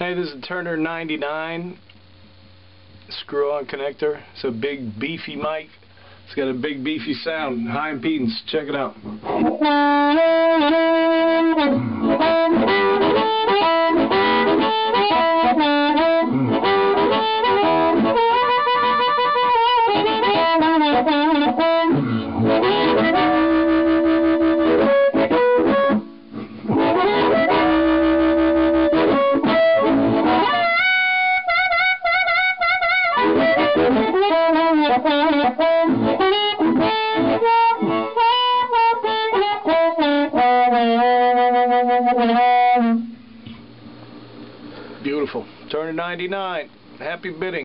Hey, this is Turner 99 screw-on connector. It's a big beefy mic. It's got a big beefy sound, high impedance. Check it out. Beautiful. Turner 99. Happy bidding.